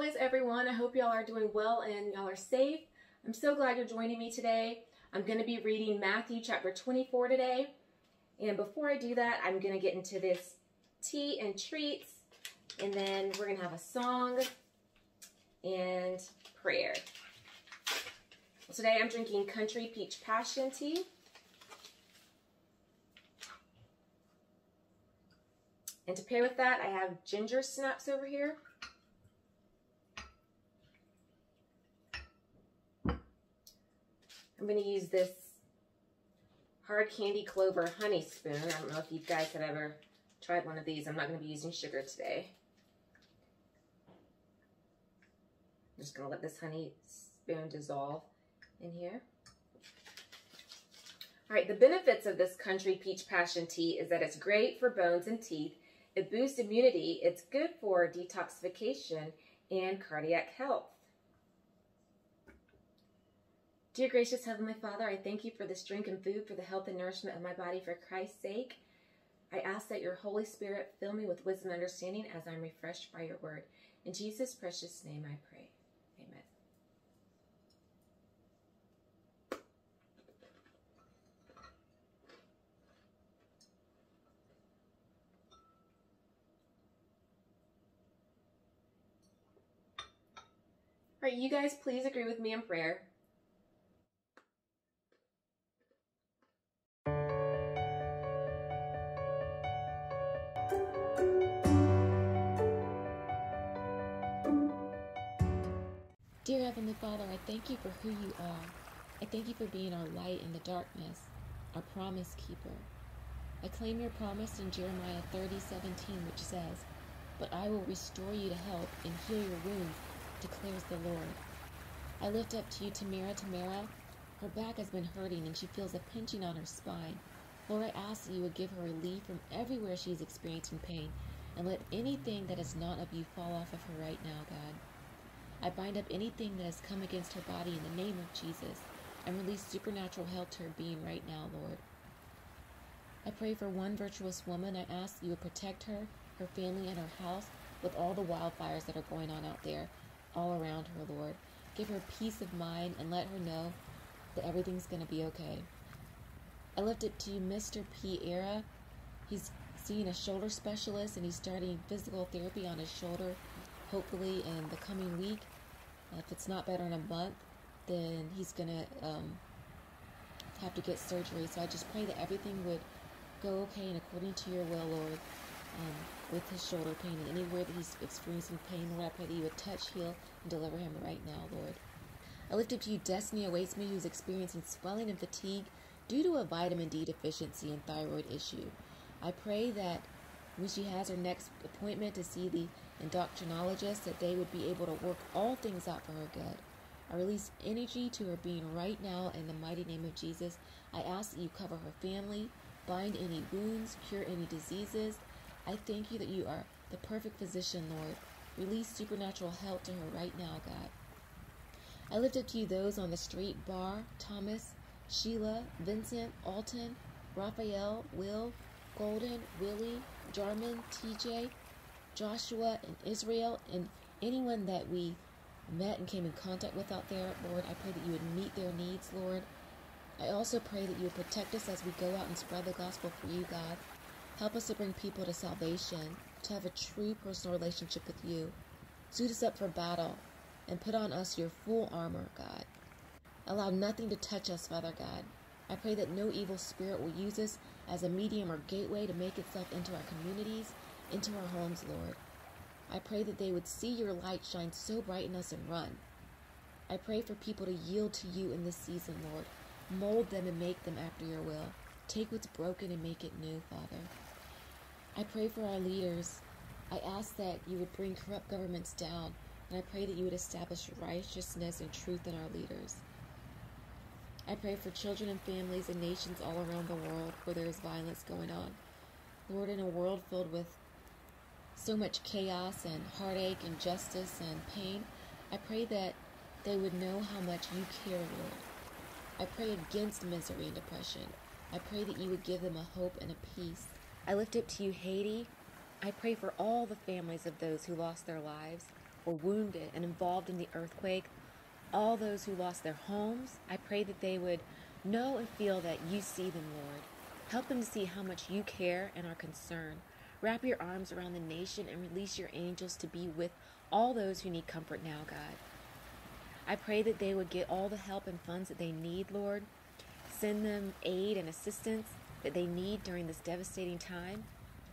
always, everyone. I hope y'all are doing well and y'all are safe. I'm so glad you're joining me today. I'm going to be reading Matthew chapter 24 today. And before I do that, I'm going to get into this tea and treats, and then we're going to have a song and prayer. Today I'm drinking Country Peach Passion Tea. And to pair with that, I have ginger snaps over here. I'm going to use this hard candy clover honey spoon. I don't know if you guys have ever tried one of these. I'm not going to be using sugar today. I'm just going to let this honey spoon dissolve in here. All right, the benefits of this Country Peach Passion Tea is that it's great for bones and teeth. It boosts immunity. It's good for detoxification and cardiac health. Dear gracious Heavenly Father, I thank you for this drink and food, for the health and nourishment of my body for Christ's sake. I ask that your Holy Spirit fill me with wisdom and understanding as I'm refreshed by your word. In Jesus' precious name I pray. Amen. All right, you guys please agree with me in prayer. You for who you are. I thank you for being our light in the darkness, our promise keeper. I claim your promise in Jeremiah 30, 17, which says, But I will restore you to health and heal your wounds, declares the Lord. I lift up to you Tamara Tamara. Her back has been hurting and she feels a pinching on her spine. Lord, I ask that you would give her relief from everywhere she is experiencing pain and let anything that is not of you fall off of her right now, God. I bind up anything that has come against her body in the name of Jesus and release supernatural health to her being right now, Lord. I pray for one virtuous woman. I ask you would protect her, her family, and her house with all the wildfires that are going on out there all around her, Lord. Give her peace of mind and let her know that everything's going to be okay. I lift it to you, Mr. P. Era. He's seeing a shoulder specialist and he's starting physical therapy on his shoulder, hopefully in the coming week. If it's not better in a month, then he's going to um, have to get surgery. So I just pray that everything would go okay and according to your will, Lord, um, with his shoulder pain and anywhere that he's experiencing pain, Lord, I pray that you would touch, heal, and deliver him right now, Lord. I lift up to you Destiny Awaits Me, who's experiencing swelling and fatigue due to a vitamin D deficiency and thyroid issue. I pray that when she has her next appointment to see the endocrinologist, that they would be able to work all things out for her good. I release energy to her being right now in the mighty name of Jesus. I ask that you cover her family, bind any wounds, cure any diseases. I thank you that you are the perfect physician, Lord. Release supernatural help to her right now, God. I lift up to you those on the street Bar, Thomas, Sheila, Vincent, Alton, Raphael, Will, Golden, Willie, Jarman, TJ, Joshua, and Israel, and anyone that we met and came in contact with out there, Lord. I pray that you would meet their needs, Lord. I also pray that you would protect us as we go out and spread the gospel for you, God. Help us to bring people to salvation, to have a true personal relationship with you. Suit us up for battle and put on us your full armor, God. Allow nothing to touch us, Father God. I pray that no evil spirit will use us as a medium or gateway to make itself into our communities, into our homes, Lord. I pray that they would see your light shine so bright in us and run. I pray for people to yield to you in this season, Lord. Mold them and make them after your will. Take what's broken and make it new, Father. I pray for our leaders. I ask that you would bring corrupt governments down, and I pray that you would establish righteousness and truth in our leaders. I pray for children and families and nations all around the world where there is violence going on. Lord, in a world filled with so much chaos and heartache, injustice, and pain, I pray that they would know how much you care, Lord. I pray against misery and depression. I pray that you would give them a hope and a peace. I lift up to you Haiti. I pray for all the families of those who lost their lives. or wounded and involved in the earthquake, all those who lost their homes, I pray that they would know and feel that you see them, Lord. Help them to see how much you care and are concerned. Wrap your arms around the nation and release your angels to be with all those who need comfort now, God. I pray that they would get all the help and funds that they need, Lord. Send them aid and assistance that they need during this devastating time.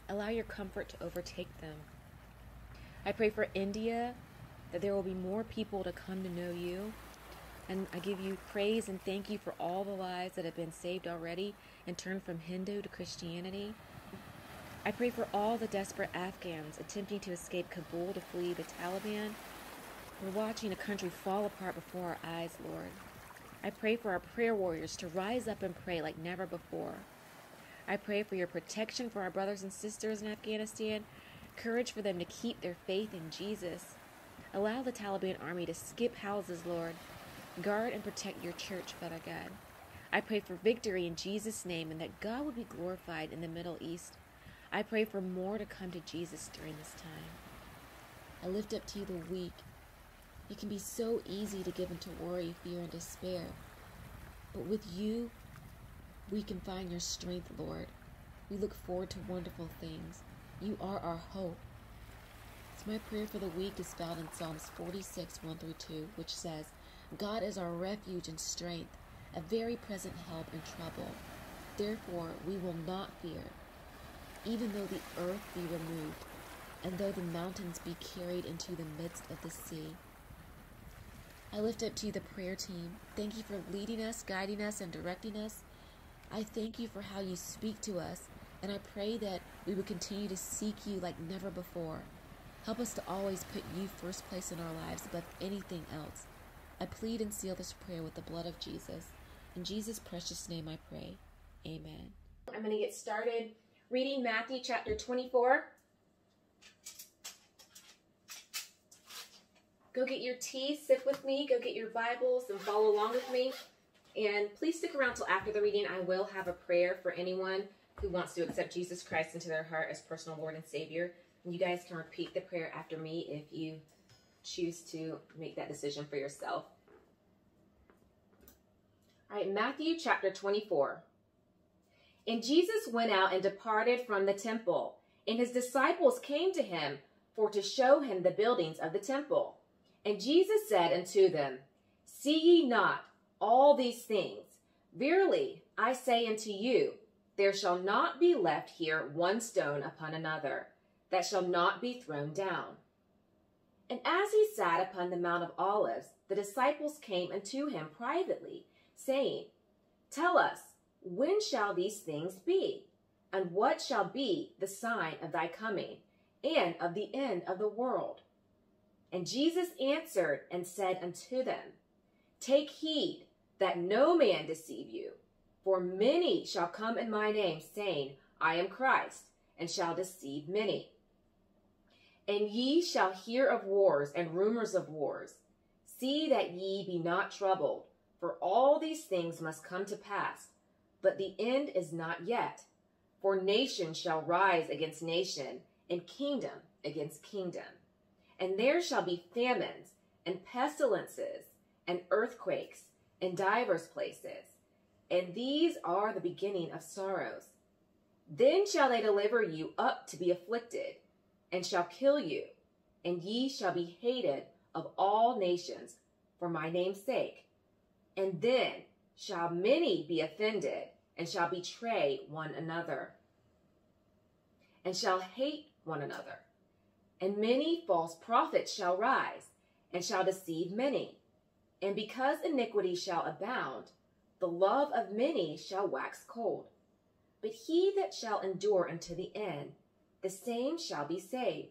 Allow your comfort to overtake them. I pray for India that there will be more people to come to know you. And I give you praise and thank you for all the lives that have been saved already and turned from Hindu to Christianity. I pray for all the desperate Afghans attempting to escape Kabul to flee the Taliban. We're watching a country fall apart before our eyes, Lord. I pray for our prayer warriors to rise up and pray like never before. I pray for your protection for our brothers and sisters in Afghanistan, courage for them to keep their faith in Jesus. Allow the Taliban army to skip houses, Lord. Guard and protect your church, Father God. I pray for victory in Jesus' name and that God would be glorified in the Middle East. I pray for more to come to Jesus during this time. I lift up to you the weak. It can be so easy to give into worry, fear, and despair. But with you, we can find your strength, Lord. We look forward to wonderful things. You are our hope. So my prayer for the week is found in Psalms 46, 1 through 2, which says, God is our refuge and strength, a very present help in trouble. Therefore, we will not fear, even though the earth be removed, and though the mountains be carried into the midst of the sea. I lift up to you the prayer team. Thank you for leading us, guiding us, and directing us. I thank you for how you speak to us, and I pray that we would continue to seek you like never before. Help us to always put you first place in our lives above anything else. I plead and seal this prayer with the blood of Jesus. In Jesus' precious name I pray. Amen. I'm going to get started reading Matthew chapter 24. Go get your tea, sip with me, go get your Bibles, and follow along with me. And please stick around till after the reading. I will have a prayer for anyone who wants to accept Jesus Christ into their heart as personal Lord and Savior. And you guys can repeat the prayer after me if you choose to make that decision for yourself. All right, Matthew chapter 24. And Jesus went out and departed from the temple, and his disciples came to him for to show him the buildings of the temple. And Jesus said unto them, See ye not all these things? Verily, I say unto you, there shall not be left here one stone upon another, that shall not be thrown down. And as he sat upon the Mount of Olives, the disciples came unto him privately, saying, Tell us, when shall these things be? And what shall be the sign of thy coming, and of the end of the world? And Jesus answered and said unto them, Take heed that no man deceive you, for many shall come in my name, saying, I am Christ, and shall deceive many. And ye shall hear of wars and rumors of wars. See that ye be not troubled, for all these things must come to pass, but the end is not yet. For nation shall rise against nation, and kingdom against kingdom. And there shall be famines, and pestilences, and earthquakes, in divers places. And these are the beginning of sorrows. Then shall they deliver you up to be afflicted, and shall kill you, and ye shall be hated of all nations for my name's sake. And then shall many be offended, and shall betray one another, and shall hate one another. And many false prophets shall rise, and shall deceive many. And because iniquity shall abound, the love of many shall wax cold. But he that shall endure unto the end, the same shall be saved.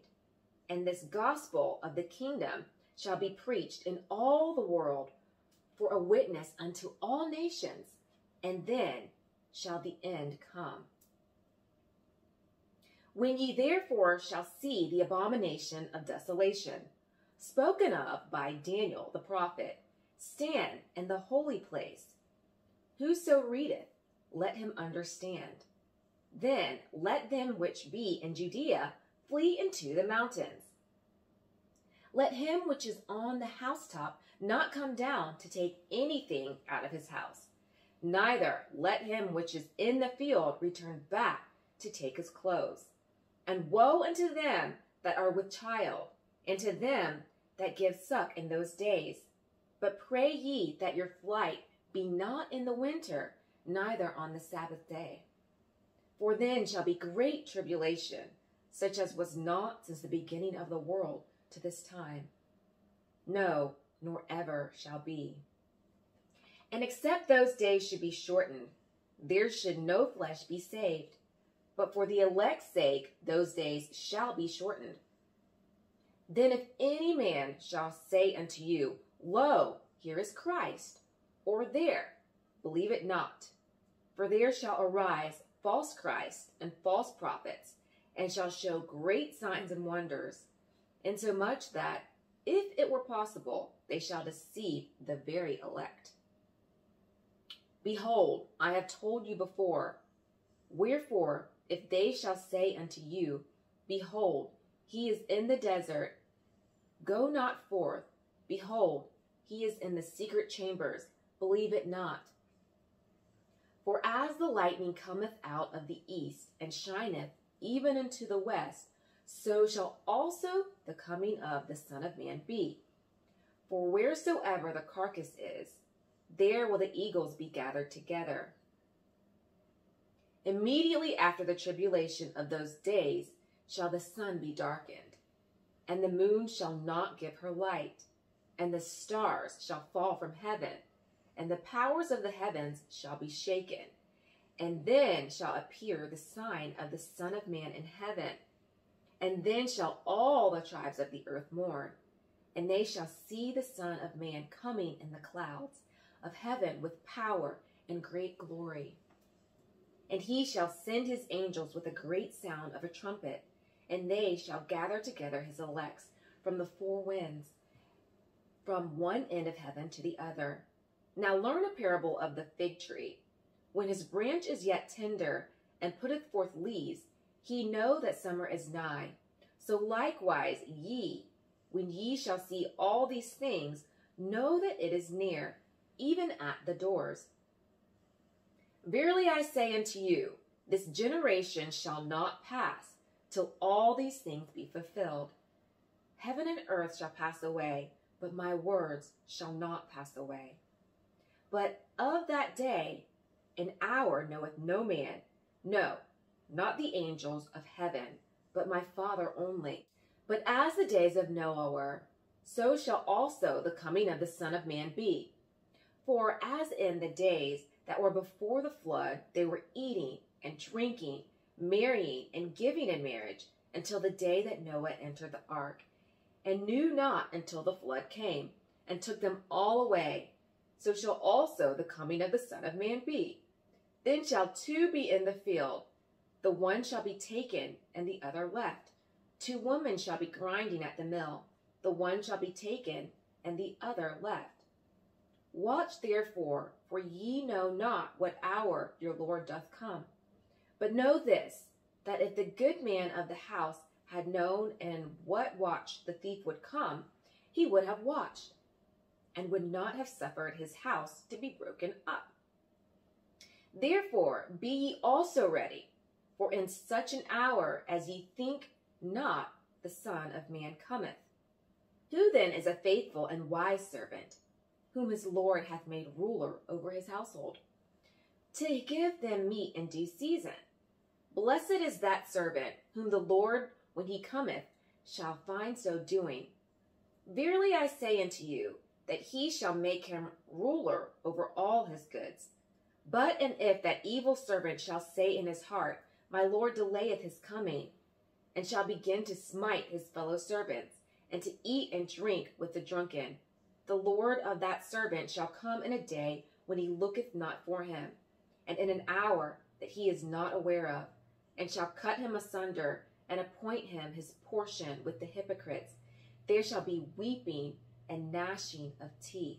And this gospel of the kingdom shall be preached in all the world for a witness unto all nations, and then shall the end come. When ye therefore shall see the abomination of desolation, spoken of by Daniel the prophet, stand in the holy place, whoso readeth, let him understand. Then let them which be in Judea flee into the mountains. let him which is on the housetop not come down to take anything out of his house. Neither let him which is in the field return back to take his clothes. And woe unto them that are with child, and to them that give suck in those days. But pray ye that your flight be not in the winter, neither on the Sabbath day. For then shall be great tribulation, such as was not since the beginning of the world to this time. No, nor ever shall be. And except those days should be shortened, there should no flesh be saved. But for the elect's sake, those days shall be shortened. Then if any man shall say unto you, Lo, here is Christ, or there, believe it not. For there shall arise false Christs and false prophets, and shall show great signs and wonders, insomuch that, if it were possible, they shall deceive the very elect. Behold, I have told you before. Wherefore, if they shall say unto you, Behold, he is in the desert, go not forth. Behold, he is in the secret chambers, believe it not. For as the lightning cometh out of the east and shineth even unto the west, so shall also the coming of the Son of Man be. For wheresoever the carcass is, there will the eagles be gathered together. Immediately after the tribulation of those days shall the sun be darkened, and the moon shall not give her light, and the stars shall fall from heaven, and the powers of the heavens shall be shaken. And then shall appear the sign of the Son of Man in heaven. And then shall all the tribes of the earth mourn, and they shall see the Son of Man coming in the clouds of heaven with power and great glory. And he shall send his angels with a great sound of a trumpet, and they shall gather together his elects from the four winds, from one end of heaven to the other. Now learn a parable of the fig tree. When his branch is yet tender, and putteth forth leaves, he know that summer is nigh. So likewise ye, when ye shall see all these things, know that it is near, even at the doors. Verily I say unto you, this generation shall not pass till all these things be fulfilled. Heaven and earth shall pass away, but my words shall not pass away. But of that day, an hour knoweth no man, no, not the angels of heaven, but my Father only. But as the days of Noah were, so shall also the coming of the Son of Man be. For as in the days that were before the flood, they were eating and drinking, marrying and giving in marriage, until the day that Noah entered the ark, and knew not until the flood came, and took them all away. So shall also the coming of the Son of Man be. Then shall two be in the field, the one shall be taken, and the other left. Two women shall be grinding at the mill, the one shall be taken, and the other left. Watch therefore, for ye know not what hour your Lord doth come. But know this, that if the good man of the house had known in what watch the thief would come, he would have watched, and would not have suffered his house to be broken up. Therefore be ye also ready, for in such an hour as ye think not, the Son of Man cometh. Who then is a faithful and wise servant? whom his Lord hath made ruler over his household, to give them meat in due season. Blessed is that servant whom the Lord, when he cometh, shall find so doing. Verily I say unto you, that he shall make him ruler over all his goods. But and if that evil servant shall say in his heart, My Lord delayeth his coming, and shall begin to smite his fellow servants, and to eat and drink with the drunken, the Lord of that servant shall come in a day when he looketh not for him, and in an hour that he is not aware of, and shall cut him asunder, and appoint him his portion with the hypocrites. There shall be weeping and gnashing of teeth.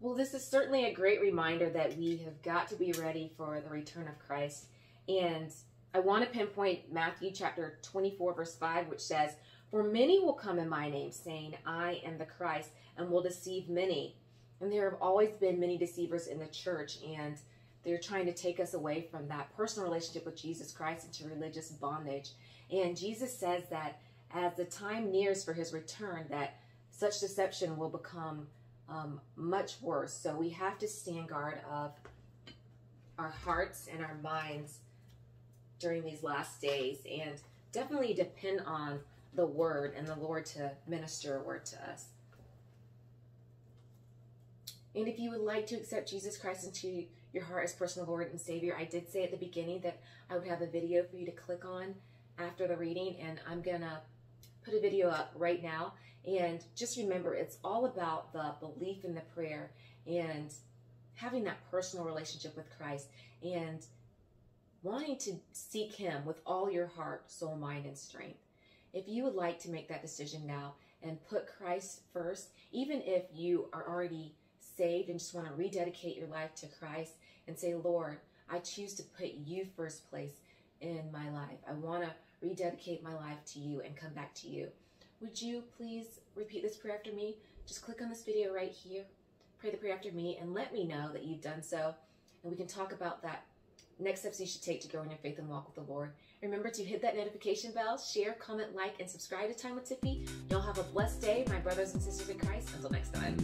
Well, this is certainly a great reminder that we have got to be ready for the return of Christ. And I want to pinpoint Matthew chapter 24, verse 5, which says, For many will come in my name, saying, I am the Christ, and will deceive many. And there have always been many deceivers in the church, and they're trying to take us away from that personal relationship with Jesus Christ into religious bondage. And Jesus says that as the time nears for his return, that such deception will become um, much worse. So we have to stand guard of our hearts and our minds during these last days and definitely depend on the word and the Lord to minister a word to us. And if you would like to accept Jesus Christ into your heart as personal Lord and Savior, I did say at the beginning that I would have a video for you to click on after the reading, and I'm going to put a video up right now. And just remember, it's all about the belief in the prayer and having that personal relationship with Christ and wanting to seek Him with all your heart, soul, mind, and strength. If you would like to make that decision now and put Christ first, even if you are already saved and just want to rededicate your life to Christ and say, Lord, I choose to put you first place in my life. I want to rededicate my life to you and come back to you. Would you please repeat this prayer after me? Just click on this video right here, pray the prayer after me, and let me know that you've done so. And we can talk about that next steps you should take to grow in your faith and walk with the Lord. Remember to hit that notification bell, share, comment, like, and subscribe to Time with Tiffi. Y'all have a blessed day, my brothers and sisters in Christ. Until next time.